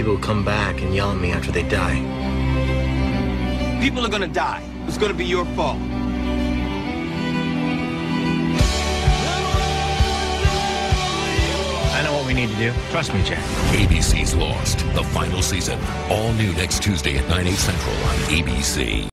people come back and yell at me after they die. People are gonna die. It's gonna be your fault. I know what we need to do. Trust me, Jack. ABC's Lost, the final season. All new next Tuesday at 9, 8 central on ABC.